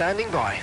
Standing by.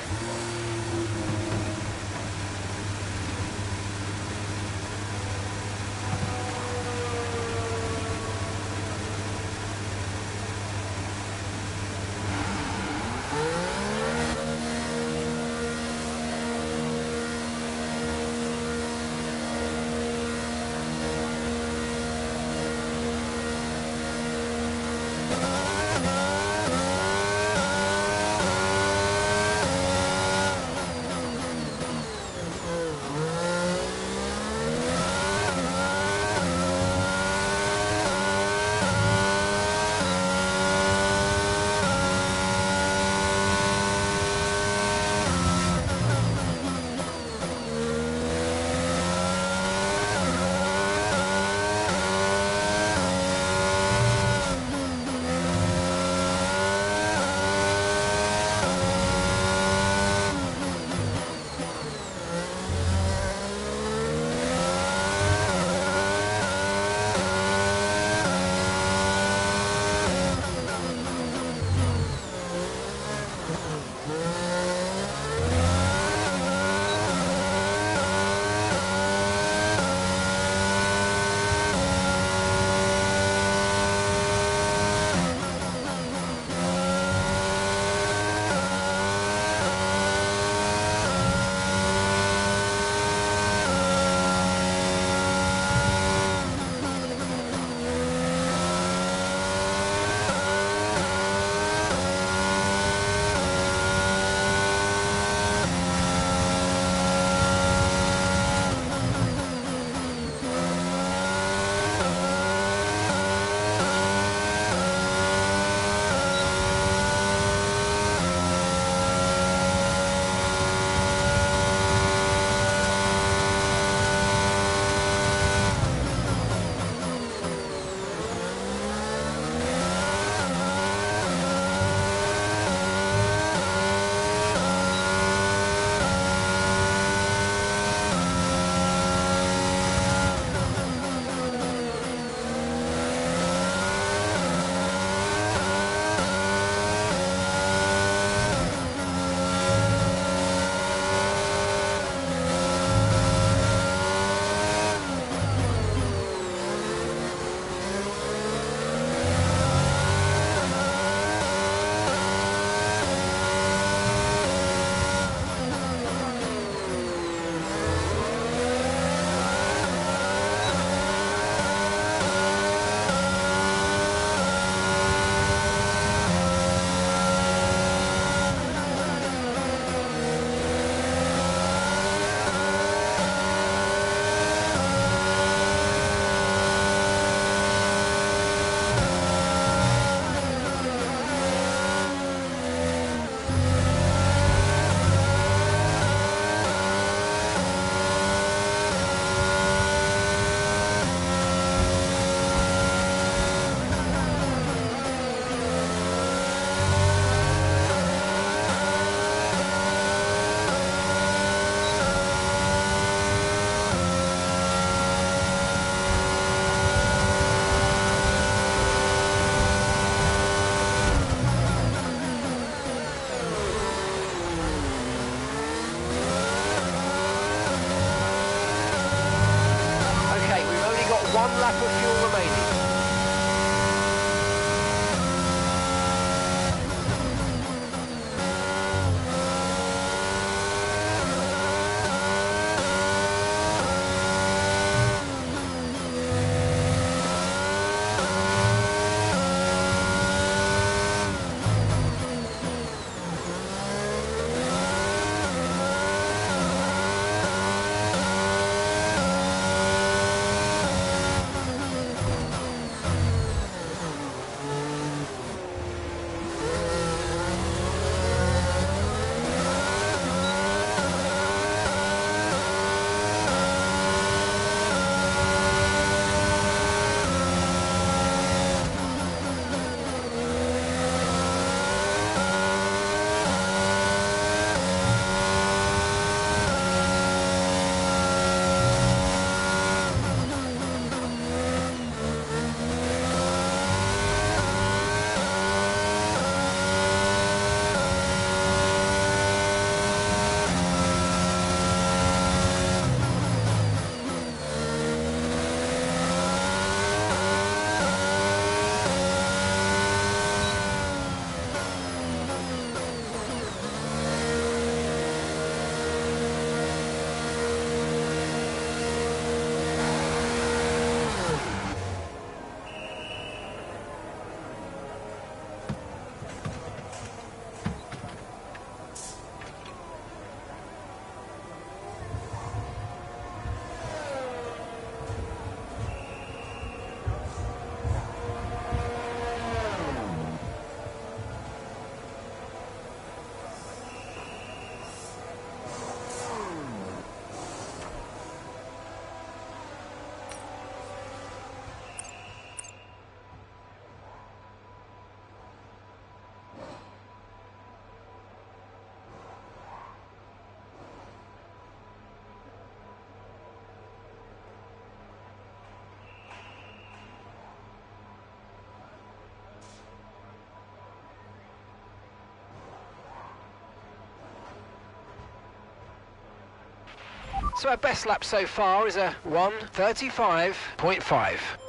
So our best lap so far is a 135.5.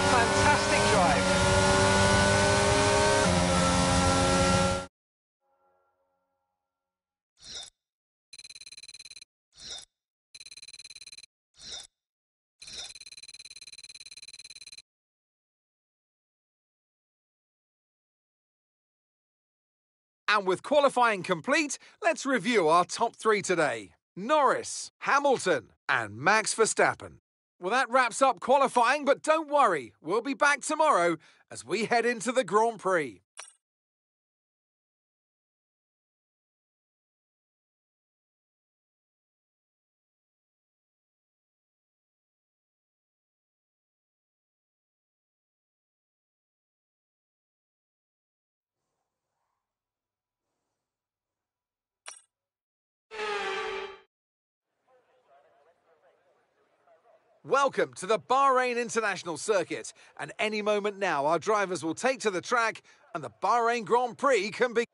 a fantastic drive. And with qualifying complete, let's review our top three today Norris, Hamilton, and Max Verstappen. Well, that wraps up qualifying, but don't worry, we'll be back tomorrow as we head into the Grand Prix. Welcome to the Bahrain International Circuit, and any moment now our drivers will take to the track and the Bahrain Grand Prix can be.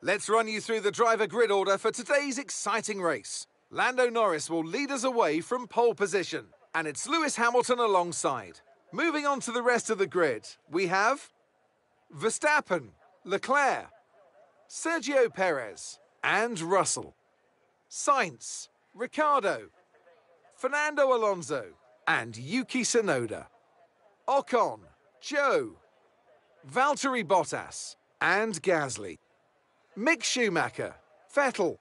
Let's run you through the driver grid order for today's exciting race. Lando Norris will lead us away from pole position, and it's Lewis Hamilton alongside. Moving on to the rest of the grid, we have Verstappen, Leclerc, Sergio Perez, and Russell. Sainz, Ricciardo, Fernando Alonso, and Yuki Tsunoda. Ocon, Zhou, Valtteri Bottas, and Gasly. Mick Schumacher, Vettel,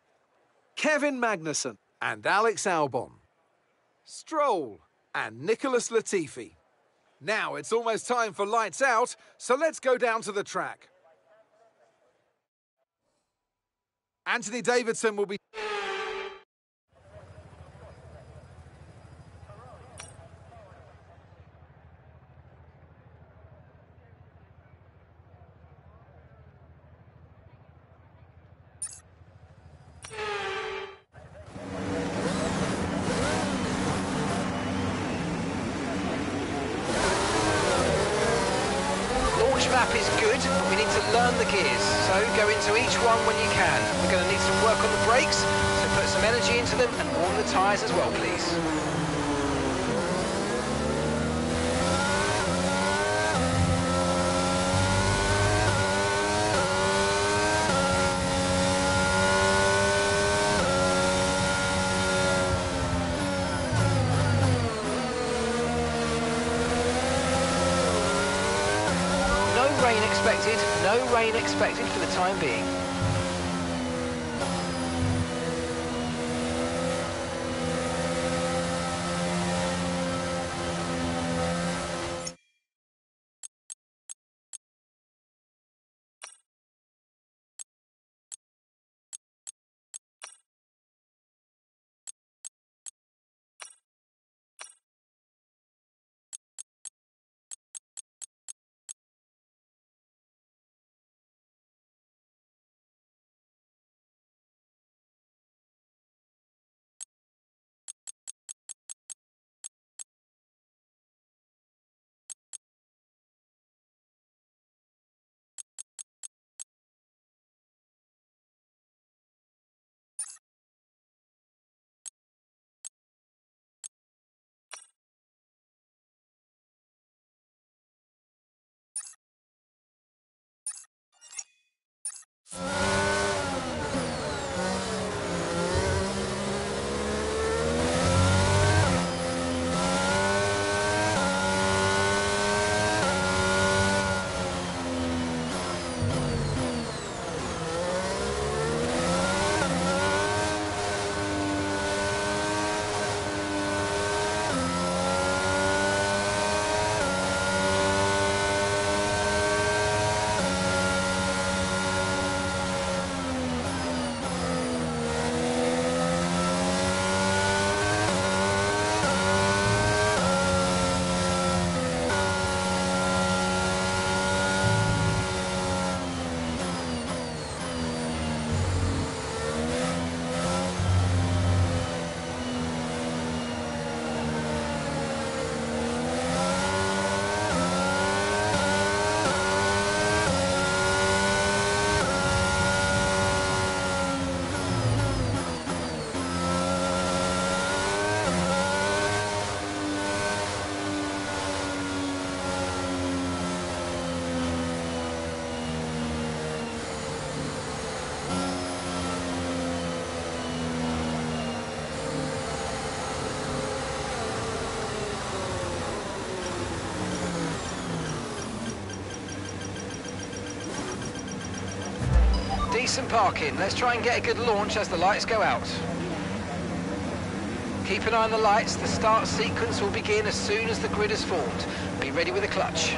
Kevin Magnussen, and Alex Albon. Stroll, and Nicholas Latifi. Now it's almost time for lights out, so let's go down to the track. Anthony Davidson will be. map is good, but we need to learn the gears. So go into each one when you can. We're going to need some work on the brakes, so put some energy into them and warm the tyres as well, please. Rain expected, no rain expected for the time being. you decent parking. Let's try and get a good launch as the lights go out. Keep an eye on the lights. The start sequence will begin as soon as the grid is formed. Be ready with a clutch.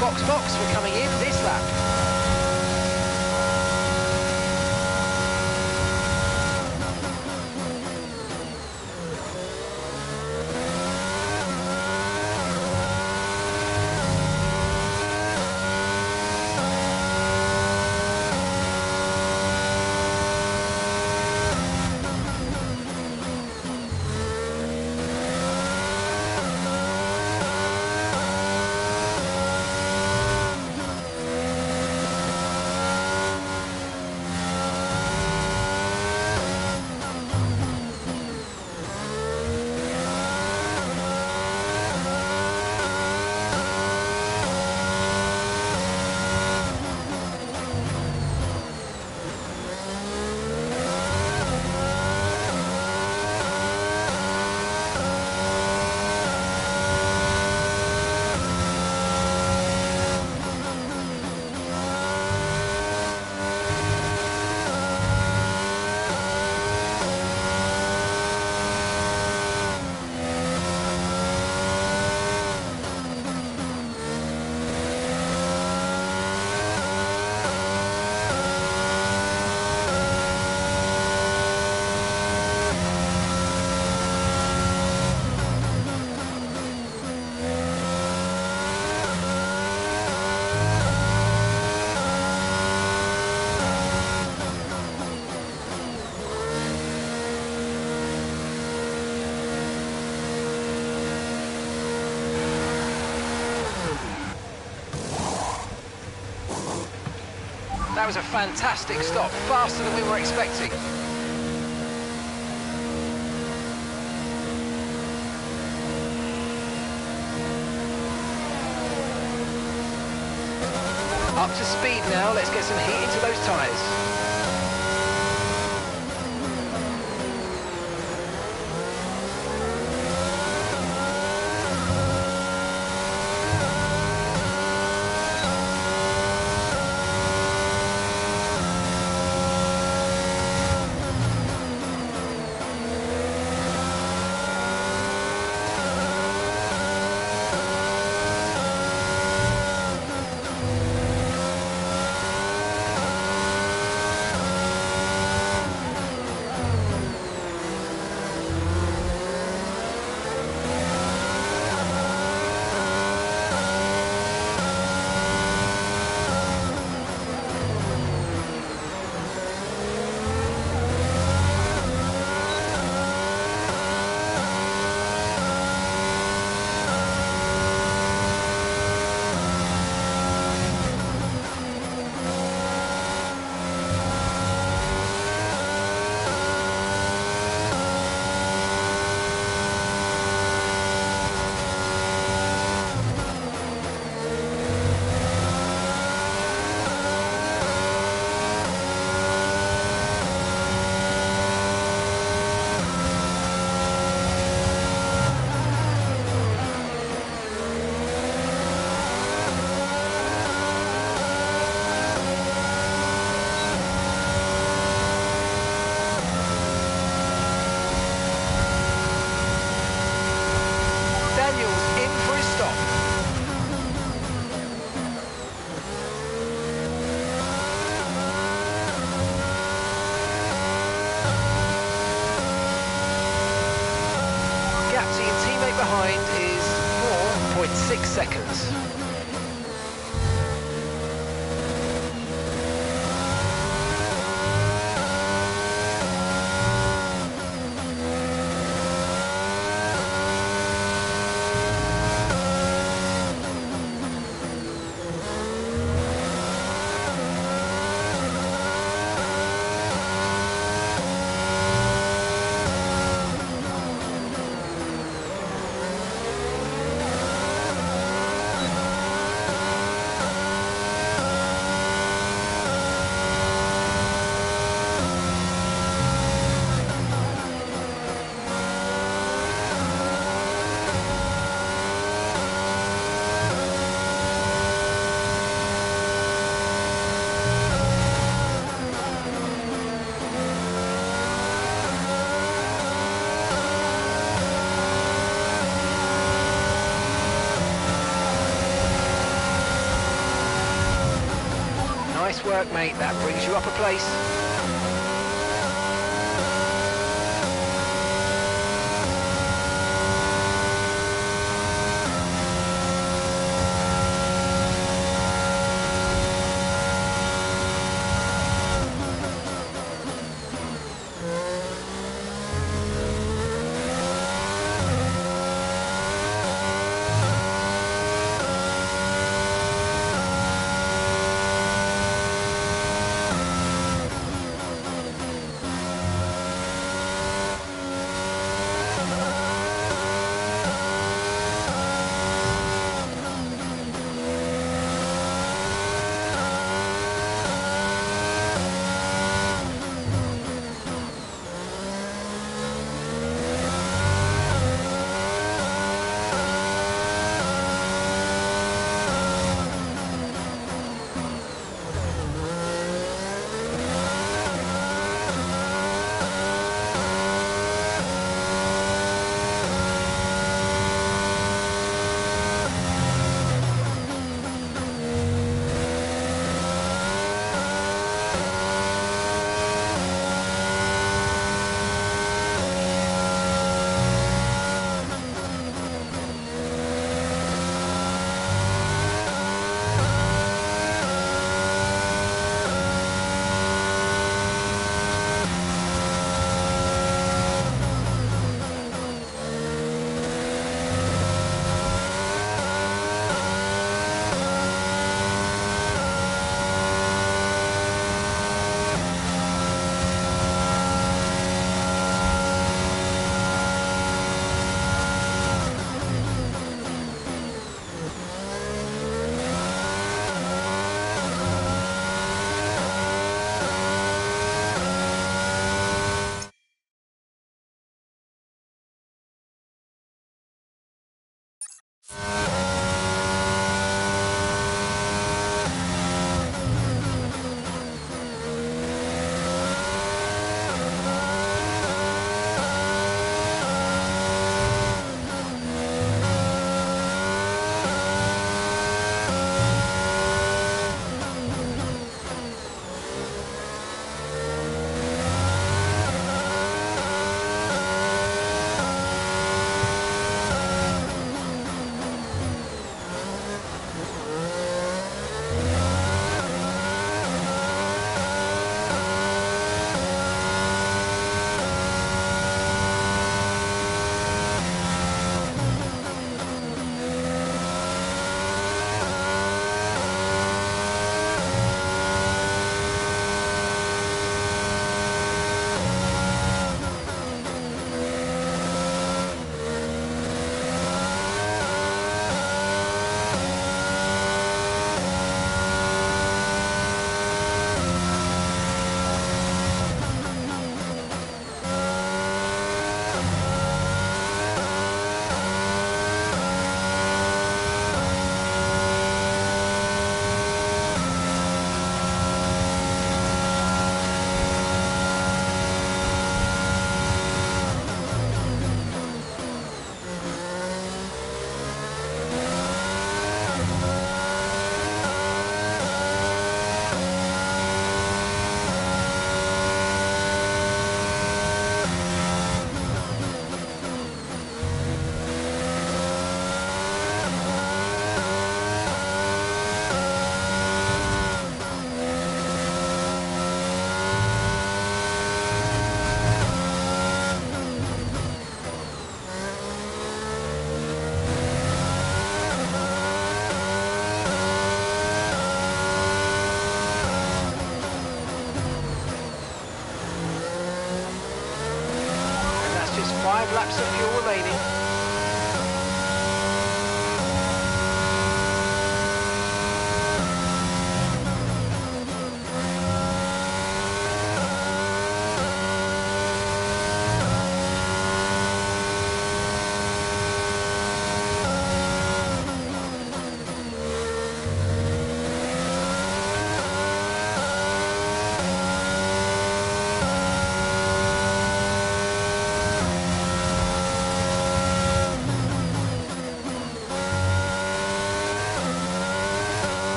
Box box for coming in this lap. That was a fantastic stop, faster than we were expecting. Up to speed now, let's get some heat into those tyres. Work, mate. That brings you up a place.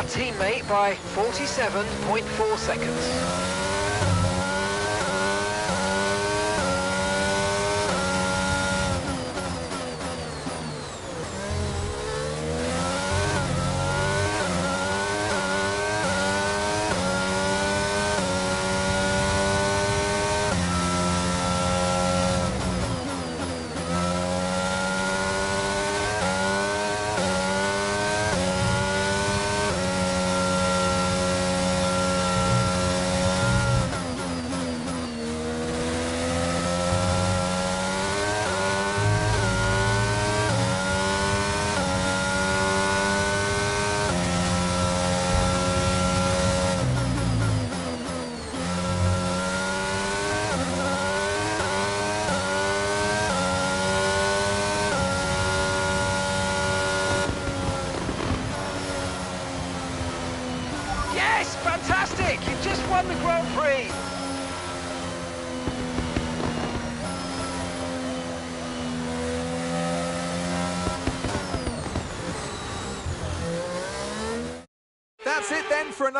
Our teammate by 47.4 seconds.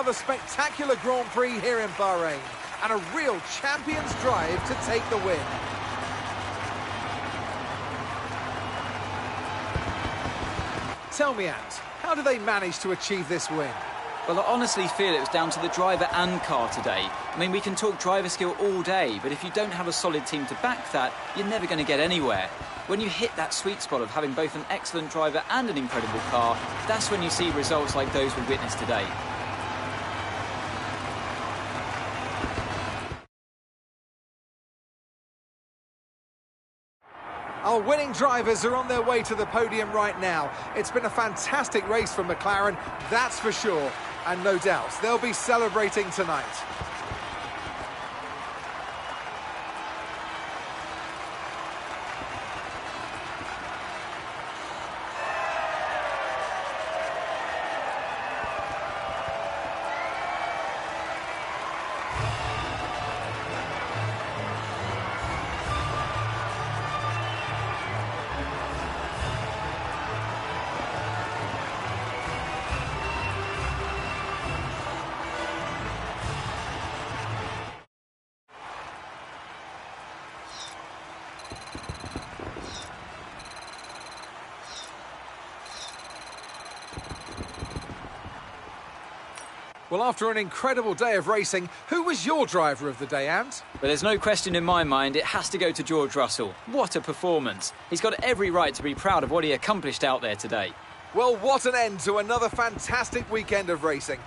Another spectacular Grand Prix here in Bahrain. And a real champion's drive to take the win. Tell me, Ant, how do they manage to achieve this win? Well, I honestly feel it was down to the driver and car today. I mean, we can talk driver skill all day, but if you don't have a solid team to back that, you're never going to get anywhere. When you hit that sweet spot of having both an excellent driver and an incredible car, that's when you see results like those we witnessed today. Our winning drivers are on their way to the podium right now. It's been a fantastic race for McLaren, that's for sure. And no doubt, they'll be celebrating tonight. Well, after an incredible day of racing, who was your driver of the day, Ant? But there's no question in my mind it has to go to George Russell. What a performance. He's got every right to be proud of what he accomplished out there today. Well, what an end to another fantastic weekend of racing.